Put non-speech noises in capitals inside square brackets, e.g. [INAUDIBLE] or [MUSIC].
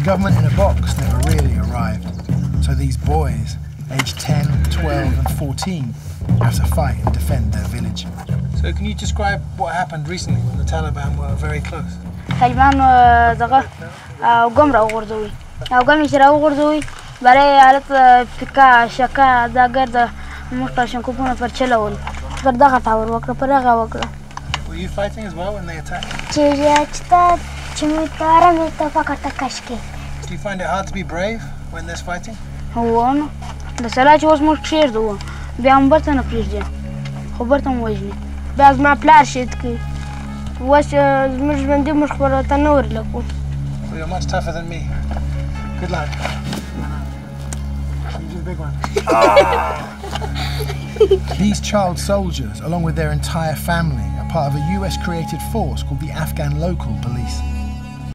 The government in a box never really arrived. So these boys, aged 10, 12, and 14, have to fight and defend their village. So can you describe what happened recently when the Taliban were very close? طالبان دغه ګم را وغورځوي او ګم چې را وغورځوي برای حالت فکا شکا دا ګرد موږ شنکوپونه پر چلول پر دغه ټاور وکړه پر هغه وکړه Were you fighting as well when they attacked? چې تا چې مې تاره مې ته فقط کش کې Do you find it hard to be brave when there's fighting? هو نو د سلا چې اوس موږ کښېږدو بیا هم برته نه پرېږدي خو برته م وژني بیا زما پلار شهید کړي اوس زموږ ژوندي موږ خپل وطن نه ورلکو Well, you're much tougher than me. Good luck. You do the big one. [LAUGHS] These child soldiers, along with their entire family, are part of a US created force called the Afghan Local Police.